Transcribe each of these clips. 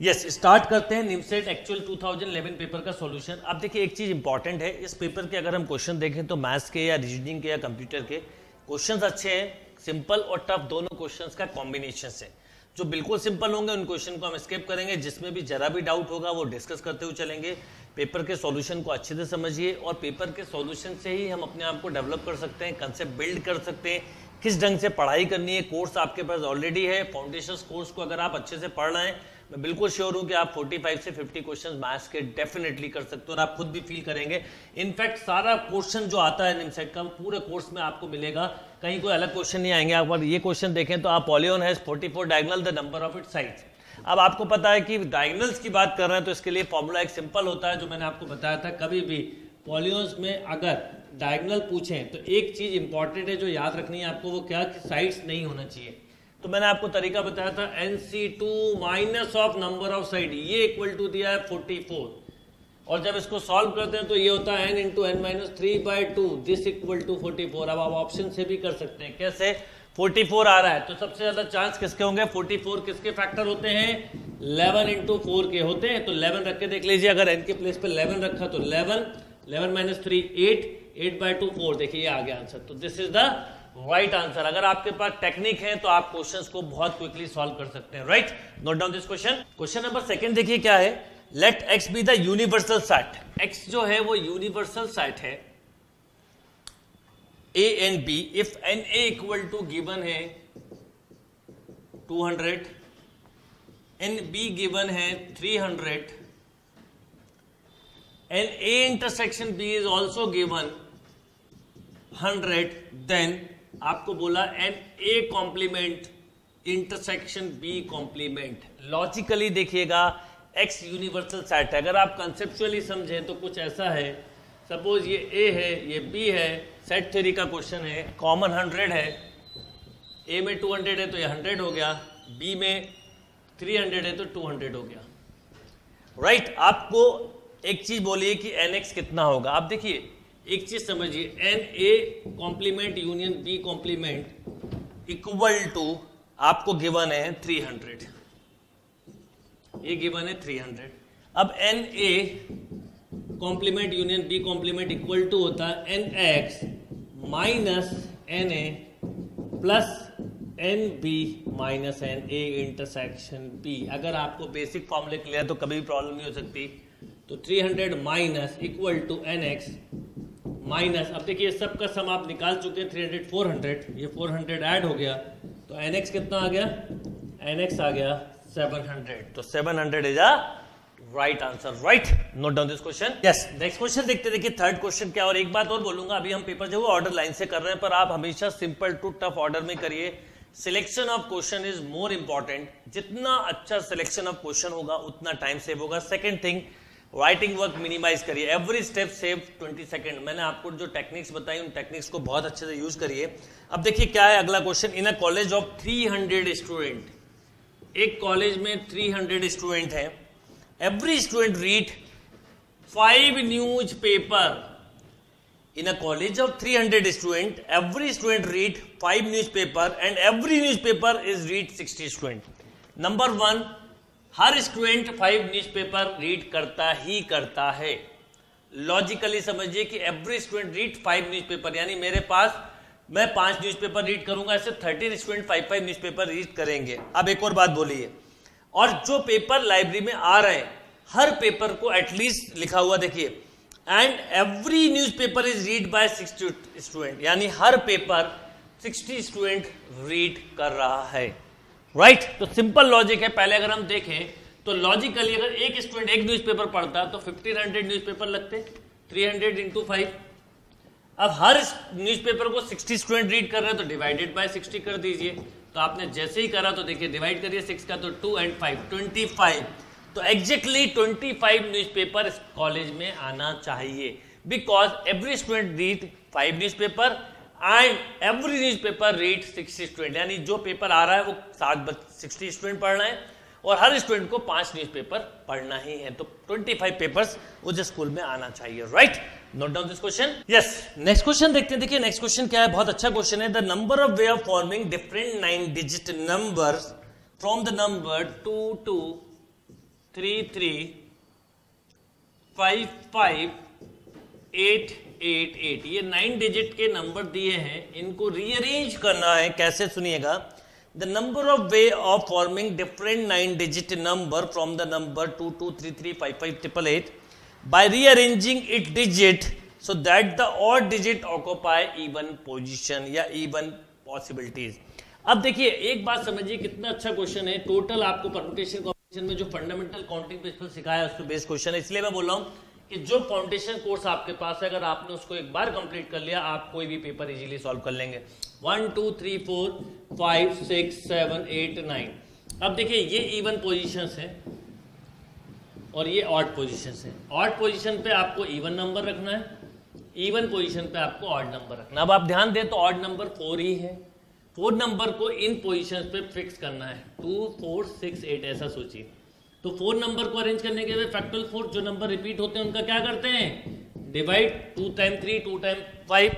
Yes yes, start करते हैं NIMCET actual 2011 paper का सॉल्यूशन अब देखिए एक चीज़ इंपॉर्टेंट है इस पेपर के अगर हम क्वेश्चन देखें तो मैथ्स के या रीजनिंग के या कंप्यूटर के क्वेश्चंस अच्छे हैं सिंपल और टफ दोनों क्वेश्चंस का कॉम्बिनेशन है। जो बिल्कुल सिंपल होंगे उन क्वेश्चन को हम स्केप करेंगे जिसमें भी जरा भी डाउट होगा वो डिस्कस करते हुए चलेंगे। पेपर के सॉल्यूशन को अच्छे से समझिए और पेपर के सॉल्यूशन से ही हम अपने आप को डेवलप कर सकते हैं कंसेप्ट बिल्ड कर सकते हैं। किस ढंग से पढ़ाई करनी है कोर्स आपके पास ऑलरेडी है फाउंडेशन कोर्स को अगर आप अच्छे से पढ़ रहे हैं मैं बिल्कुल श्योर हूँ कि आप 45 से 50 क्वेश्चन मैथ्स के डेफिनेटली कर सकते हो और आप खुद भी फील करेंगे। इनफैक्ट सारा क्वेश्चन जो आता है निमसेट का पूरे कोर्स में आपको मिलेगा। कहीं कोई अलग क्वेश्चन नहीं आएँगे। आप ये क्वेश्चन देखें तो आप polygon has 44 diagonal the number of it sides अब आपको पता है कि डायगनल्स की बात कर रहे हैं तो इसके लिए फॉर्मूला एक सिंपल होता है, जो मैंने आपको बताया था। कभी भी पॉलियंस में अगर डायगनल पूछें तो एक चीज़ इंपॉर्टेंट है जो याद रखनी है आपको, वो क्या साइड्स नहीं होना चाहिए। तो मैंने आपको तरीका बताया था n C two minus of number of side ये इक्वल टू दिया है फोर्टी फोर और जब इसको सॉल्व करते हैं तो ये होता है n into n minus three by two this equal to forty four अब आप ऑप्शन से भी कर सकते हैं, कैसे? 44 आ रहा है तो सबसे ज़्यादा चांस किसके होंगे? 44 किसके फैक्टर होते हैं? 11 इंटू फोर के होते हैं तो 11 रख के देख लीजिए, अगर एन के प्लेस पे 11 रखा तो 11 11 minus three eight eight by two four देखिए आ गया आंसर तो this is the right answer. अगर आपके पास टेक्निक है तो आप क्वेश्चंस को बहुत क्विकली सॉल्व कर सकते हैं। Right? Note down this question. Question number second देखिए क्या है। Let X be the universal set X जो है, वो यूनिवर्सल सेट है। A and B if n A equal to given है 200 एन बी गिवन है 300 n A intersection B is also given 100 then आपको बोला n A complement intersection B complement. Logically देखिएगा X universal set है। अगर आप conceptually समझें तो कुछ ऐसा है। सपोज़ ये ए है ये बी है सेट थ्योरी का क्वेश्चन है कॉमन हंड्रेड है। ए में टू हंड्रेड है तो ये हंड्रेड हो गया। बी में थ्री हंड्रेड है तो टू हंड्रेड हो गया। राइट right, आपको एक चीज़ बोलिए कि एन एक्स कितना होगा। आप देखिए एक चीज़ समझिए n A complement union B complement equal to आपको गिवन है 300 ये गिवन है 300 अब n A complement union B complement equal to होता है n X minus n A plus n B minus n A intersection B अगर आपको basic फॉर्मूले क्लियर तो कभी भी प्रॉब्लम नहीं हो सकती। तो 300 minus equal to n X minus अब देखिए सब का सम आप निकाल चुके हैं 300 400 ये 400 ऐड हो गया तो एन एक्स कितना आ गया? एन एक्स आ गया 700 तो 700 is a right answer right note down this question yes next question देखते देखिए थर्ड क्वेश्चन क्या और एक बात और बोलूँगा अभी हम पेपर जो है ऑर्डर लाइन से कर रहे हैं पर आप हमेशा सिंपल टू टफ ऑर्डर में करिए। Selection of question is more important जितना अच्छा सिलेक्शन ऑफ़ क्वेश्चन होगा उतना टाइम सेव होगा। Second thing writing work minimise करिए। एवरी स्टेप सेव 20 सेकंड मैंने आपको जो टेक्निक्स बताई, उन टेक्निक्स को बहुत अच्छे से यूज़ करिए। अब देखिए क्या है अगला question in a college of 300 student एक कॉलेज में 300 स्टूडेंट है। Every student read five newspaper in a college of 300 student every student read five newspaper and every newspaper is read 60 student number one her student five newspaper read करता ही करता है। Logically समझिए कि every student read five newspaper यानी मेरे पास मैं पाँच न्यूज़पेपर रीड करूँगा, ऐसे thirteen student five five newspaper read करेंगे। अब एक और बात बोलिए। और जो पेपर लाइब्रेरी में आ रहे हैं, हर पेपर को एटलीस्ट लिखा हुआ देखिए। And every newspaper is read by sixty student यानी हर पेपर सिक्सटी स्टूडेंट रीड कर रहा है। Right right? तो सिंपल लॉजिक है, पहले अगर हम देखें तो लॉजिकली अगर एक स्टूडेंट एक न्यूज़पेपर पढ़ता तो 1500 न्यूज़पेपर लगते थ्री हंड्रेड इंटू फाइव अब हर न्यूज़पेपर को 60 स्टूडेंट रीड कर रहे हैं तो डिवाइडेड बाय 60 कर दीजिए। तो आपने जैसे ही करा तो देखिए डिवाइड करिए सिक्स का तो two and five twenty five तो exactly twenty five newspaper college में आना चाहिए। Because every student read five newspaper and every newspaper read sixty student यानी जो पेपर आ रहा है, वो सात सिक्सटी स्टूडेंट पढ़ रहे हैं, और हर स्टूडेंट को पाँच न्यूज़ पेपर पढ़ना ही है। तो 25 पेपर्स मुझे स्कूल में आना चाहिए right note down this question yes next question देखते हैं। देखिए नेक्स्ट क्वेश्चन क्या है? बहुत अच्छा क्वेश्चन है। The number of way of forming different nine digit number from the number two two three three five five eight eight eight ये nine digit के नंबर दिए हैं। इनको रीअरेंज करना है। कैसे सुनिएगा? The number of way of forming different nine digit number from the number two two three three five five triple eight by rearranging it digit so that the odd digit occupy even position या even possibilities अब देखिए, एक बात समझिए, कितना अच्छा question है। Total आपको परमुटेशन कॉम्बिनेशन में जो फंडामेंटल काउंटिंग प्रिंसिपल सिखाया है, उसको बेस्ट क्वेश्चन है। इसलिए मैं बोल रहा हूँ कि जो फाउंडेशन कोर्स आपके पास है, अगर आपने उसको एक बार कंप्लीट कर लिया, आप कोई भी पेपर इजीली सॉल्व कर लेंगे। One two three four five six seven eight nine अब देखिए, ये इवन पोजिशन है और ये ऑड पोजिशन है। ऑड पोजिशन पे आपको इवन नंबर रखना है इवन पोजिशन पे आपको ऑड नंबर रखना अब आप ध्यान दें तो ऑड नंबर फोर ही है। फोर नंबर को इन पोजिशन पे फिक्स करना है। टू फोर सिक्स एट ऐसा सोचिए। तो फोर नंबर को अरेंज करने के लिए फैक्टल फोर जो नंबर रिपीट होते हैं, उनका क्या करते हैं? Divide two time three two time five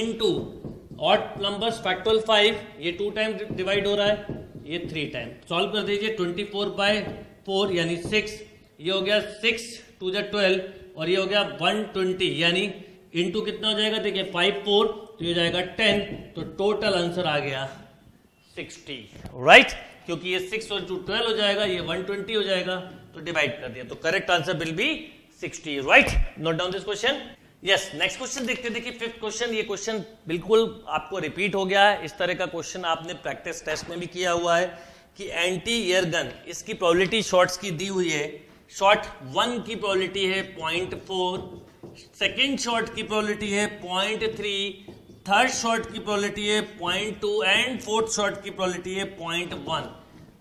into odd number factorial five ये टू टाइम डिवाइड हो रहा है, ये थ्री टाइम सॉल्व कर दीजिए ट्वेंटी फोर बाय फोर यानी सिक्स ये हो गया सिक्स टू ज ट्वेल्व और ये हो गया वन ट्वेंटी यानी इंटू कितना हो जाएगा? देखिए फाइव फोर तो ये जाएगा टेन तो टोटल आंसर आ गया सिक्सटी राइट? क्योंकि ये सिक्स और टू ट्वेल्व हो जाएगा, ये वन ट्वेंटी हो जाएगा तो डिवाइड कर दिया। तो correct answer will be sixty right note down this question yes next question देखते देखिए फिफ्थ क्वेश्चन ये क्वेश्चन बिल्कुल आपको रिपीट हो गया है। इस तरह का क्वेश्चन आपने प्रैक्टिस टेस्ट में भी किया हुआ है कि एंटी एयर गन इसकी प्रोबेबिलिटी शॉर्ट्स की दी हुई है। शॉर्ट वन की प्रोबेबिलिटी है पॉइंट फोर सेकेंड शॉट की प्रोबेबिलिटी है पॉइंट थ्री थर्ड शॉट की प्रोबेबिलिटी है point two and fourth shot की प्रोबेबिलिटी है पॉइंट वन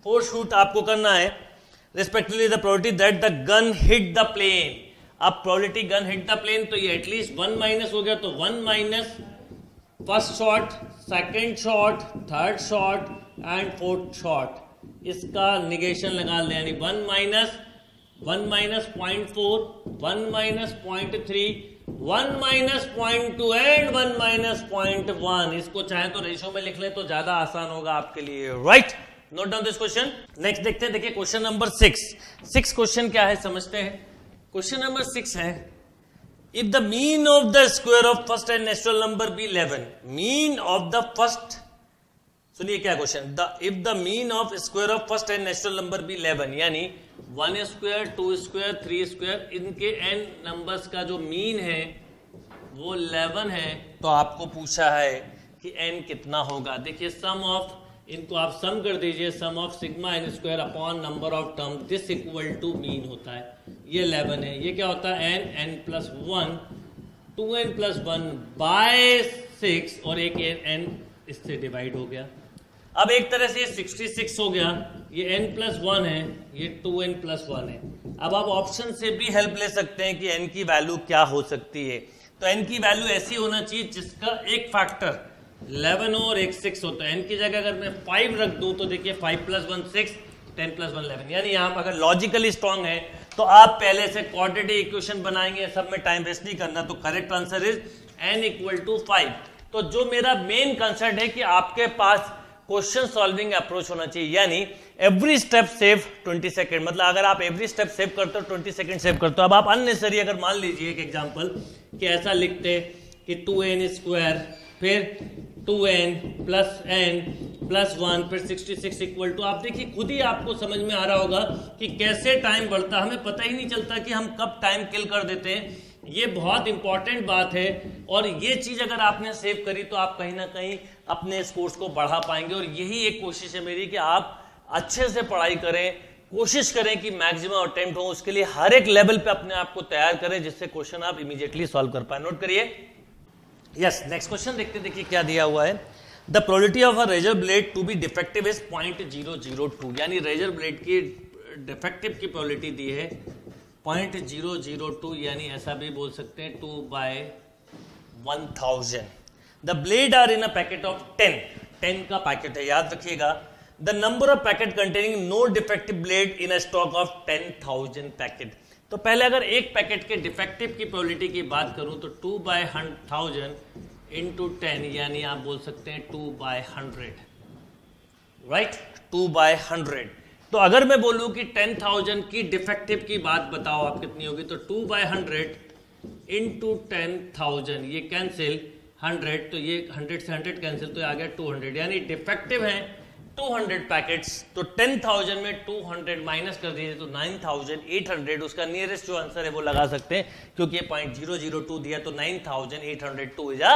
फोर्थ शूट आपको करना है respectively the probability that the gun hit the plane अब probability gun hit the plane तो ये एटलीस्ट वन माइनस हो गया तो one minus first shot second shot third shot and fourth shot इसका निगेशन लगा लें, यानी one minus one minus point four one minus point three one minus point two and one minus point one. इसको चाहे तो ratio में लिख ले तो ज़्यादा आसान होगा आपके लिए। Right note down this question next देखते हैं, देखिए question number six six question क्या है, समझते हैं? क्वेश्चन नंबर सिक्स है if the mean of the square of first n natural number be eleven mean of the first सुनिए क्या question the if the mean of square of first n natural number be eleven यानी one square, two square, three square, इनके N numbers का जो mean है, वो eleven है। तो आपको पूछा है कि एन कितना होगा। देखिए सम ऑफ़ इनको आप सम कर दीजिए। Sum of sigma n square upon number of term this equal to mean होता है। ये इलेवन है। ये क्या होता है? N n plus one two n plus one by six और एक एन इससे डिवाइड हो गया। अब एक तरह से ये 66 हो गया, ये n प्लस वन है, ये 2n प्लस वन है। अब आप ऑप्शन से भी हेल्प ले सकते हैं कि n की वैल्यू क्या हो सकती है। तो n की वैल्यू ऐसी होना चाहिए जिसका एक फैक्टर 11 हो और एक सिक्स हो। तो n की जगह अगर मैं 5 रख दूँ तो देखिए 5 plus one six ten plus one eleven यानी यहाँ अगर लॉजिकली स्ट्रांग है तो आप पहले से क्वाड्रेटिक इक्वेशन बनाएँगे सब में टाइम वेस्ट नहीं करना। तो correct answer is n equal to five तो जो मेरा मेन कंसर्न है कि आपके पास क्वेश्चन सॉल्विंग अप्रोच होना चाहिए। यानी एवरी स्टेप सेव 20 सेकंड मतलब अगर आप एवरी स्टेप सेव करते हो 20 सेकंड सेव करते हो। अब आप अननेसरी अगर मान लीजिए एक एग्जांपल कि ऐसा लिखते कि टू एन स्क्वायर फिर two n plus n plus one फिर सिक्सटी सिक्स इक्वल टू आप देखिए, खुद ही आपको समझ में आ रहा होगा कि कैसे टाइम बढ़ता हमें पता ही नहीं चलता कि हम कब टाइम किल कर देते हैं। ये बहुत इंपॉर्टेंट बात है। और ये चीज़ अगर आपने सेव करी तो आप कहीं ना कहीं अपने इस कोर्स को बढ़ा पाएँगे। और यही एक कोशिश है मेरी कि आप अच्छे से पढ़ाई करें, कोशिश करें कि मैक्सिमम अटेम्प्ट हो, उसके लिए हर एक लेवल पे अपने आप को तैयार करें, जिससे क्वेश्चन आप इमीडिएटली सॉल्व कर पाए। नोट करिए। यस नेक्स्ट क्वेश्चन देखते, देखिए क्या दिया हुआ है। The probability of a razor blade to be defective is point zero zero two यानी रेजर ब्लेड की डिफेक्टिव की प्रोलिटी दी है। पॉइंट ज़ीरो ज़ीरो टू यानी ऐसा भी बोल सकते हैं two by one thousand the blade are in a packet of ten ten का पैकेट है, याद रखिएगा। The number of packet containing no defective blade in a stock of ten thousand packet तो पहले अगर एक पैकेट के डिफेक्टिव की प्रोबेबिलिटी की बात करूँ तो two by thousand into ten यानी आप बोल सकते हैं two by hundred right two by hundred तो अगर मैं बोलूँ कि टेन थाउज़ेंड की डिफेक्टिव की बात बताओ आप कितनी होगी तो two by hundred in two ten thousand ये कैंसिल हंड्रेड तो ये हंड्रेड से हंड्रेड कैंसिल तो आ गया टू हंड्रेड यानी डिफेक्टिव है 200 पैकेट्स तो 10,000 में 200 माइनस कर दीजिए तो 9,800 उसका नियरेस्ट जो आंसर है वो लगा सकते हैं क्योंकि पॉइंट ज़ीरो ज़ीरो टू दिया तो 9,802 इज़ अ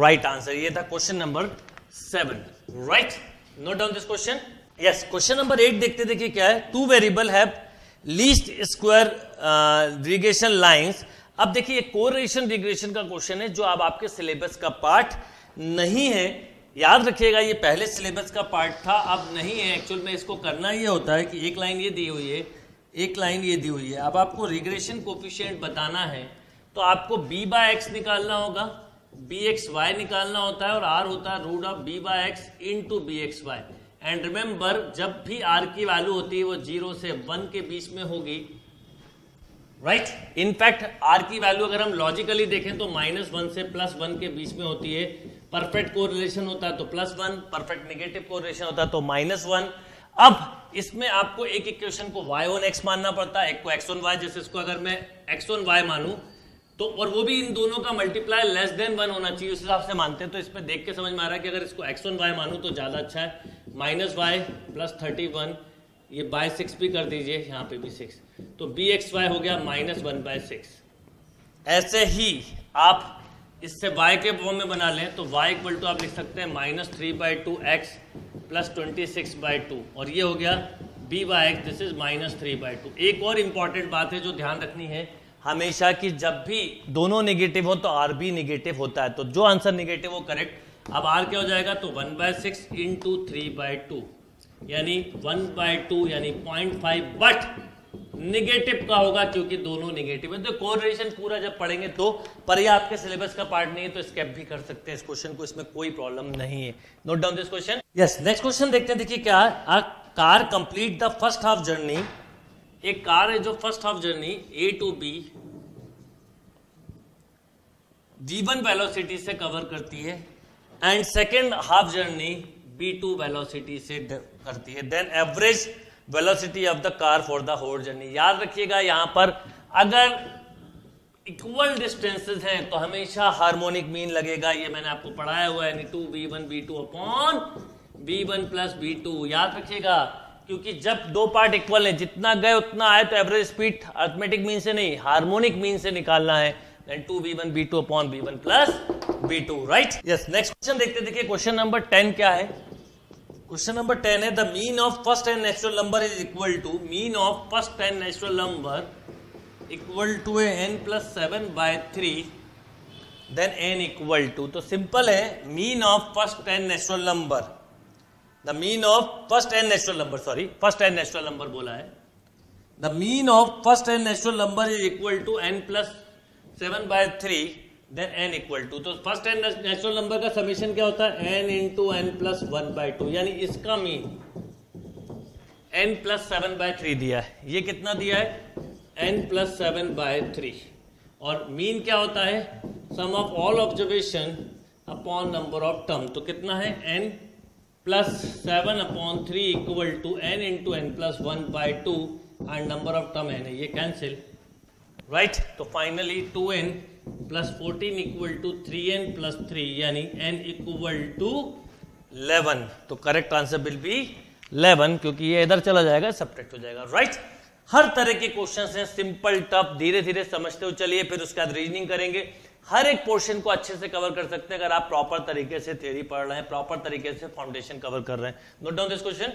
राइट आंसर ये था question number seven right note down this question yes question number eight देखते देखिए क्या है? Two variable have least square regression lines अब देखिए कोरेशन रिग्रेशन का क्वेश्चन है, जो अब आपके सिलेबस का पार्ट नहीं है। याद रखिएगा, ये पहले सिलेबस का पार्ट था, अब नहीं है। एक्चुअल में इसको करना ये होता है कि एक लाइन ये दी हुई है, एक लाइन ये दी हुई है। अब आपको रिग्रेशन कोफिशियंट बताना है तो आपको बी बाय एक्स निकालना होगा। बी एक्स वाई निकालना होता है और आर होता है root of b by x into b x y and remember जब भी आर की वैल्यू होती है, वो ज़ीरो से वन के बीच में होगी। राइट इनफैक्ट आर की वैल्यू अगर हम लॉजिकली देखें तो माइनस वन से प्लस वन के बीच में होती है। परफेक्ट कोरिलेशन होता है तो plus one perfect negative correlation होता है तो माइनस वन अब इसमें आपको एक इक्वेशन को y वन एक्स मानना पड़ता है एक को x वन y, जैसे इसको अगर मैं x वन y मानू तो और वो भी इन दोनों का मल्टीप्लाई लेस देन वन होना चाहिए, उस हिसाब से मानते हैं। तो इसमें देख के समझ में आ रहा है कि अगर इसको एक्स वन वाई मानू तो ज़्यादा अच्छा है। Minus y plus thirty one ये बाय सिक्स भी कर दीजिए, यहाँ पे भी सिक्स तो बी एक्स वाई हो गया माइनस वन बाय सिक्स ऐसे ही आप इससे y के फॉर्म में बना लें तो y इक्वल टू आप लिख सकते हैं minus three by two x plus twenty six by two और ये हो गया b by x this is minus three by two एक और इंपॉर्टेंट बात है जो ध्यान रखनी है, हमेशा कि जब भी दोनों निगेटिव हो तो आर भी निगेटिव होता है। तो जो आंसर निगेटिव हो करेक्ट अब आर क्या हो जाएगा? तो one by six into three by two यानी वन बाय टू, यानी पॉइंट फाइव बट निगेटिव का होगा क्योंकि दोनों निगेटिव है। तो कोरिलेशन पूरा जब पढ़ेंगे तो पर ये आपके सिलेबस का पार्ट नहीं है तो स्केप भी कर सकते हैं। इस क्वेश्चन को इसमें कोई प्रॉब्लम नहीं है। Note down this question yes next question देखते हैं। देखिए क्या है? Car complete the first half journey एक कार है जो first half journey A to B v one velocity से कवर करती है। And second half journey b two velocity से करती है। Then average velocity of the car for the whole journey याद रखिएगा यहाँ पर, अगर इक्वल डिस्टेंसेस हैं तो हमेशा हार्मोनिक मीन लगेगा। ये मैंने आपको पढ़ाया हुआ है two b one b two upon b one plus b two याद रखिएगा, क्योंकि जब दो पार्ट इक्वल है, जितना गए उतना आए तो एवरेज स्पीड अर्थमेटिक मीन से नहीं हार्मोनिक मीन से निकालना है। Two b one b two upon b one plus b two right yes next question देखते देखिए क्वेश्चन नंबर टेन क्या है? क्वेश्चन नंबर टेन है the mean of first and natural number is equal to mean of first and natural number equal to n plus seven by three then n equal to तो simple है mean of first and natural number the mean of first and natural number sorry first and natural number बोला है। The mean of first and natural number is equal to n plus seven by three then n equal to तो first and natural number का summation क्या होता है? N into n plus one by two यानी इसका mean n plus seven by three दिया है। ये कितना दिया है? N plus seven by three और मीन क्या होता है? Sum of all observation upon number of term तो कितना है? N plus seven upon three equal to n into n plus one by two and number of term n है। ये cancel right? तो finally two n plus fourteen equal to three n plus three यानी n equal to eleven तो correct answer will be eleven क्योंकि ये इधर चला जाएगा सब्ट्रैक्ट हो जाएगा. Right right? हर तरह के क्वेश्चन हैं सिंपल टफ धीरे धीरे समझते हो, चलिए फिर उसके बाद रीजनिंग करेंगे. हर एक पोर्शन को अच्छे से कवर कर सकते हैं, अगर आप प्रॉपर तरीके से थ्योरी पढ़ रहे हैं प्रॉपर तरीके से फाउंडेशन कवर कर रहे हैं. Note down this question